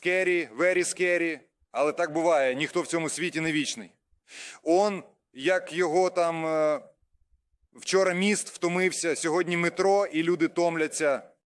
скері, very скері, але так буває, ніхто в цьому світі не вічний. Он, як його там е, вчора міст втомився, сьогодні метро, і люди томляться.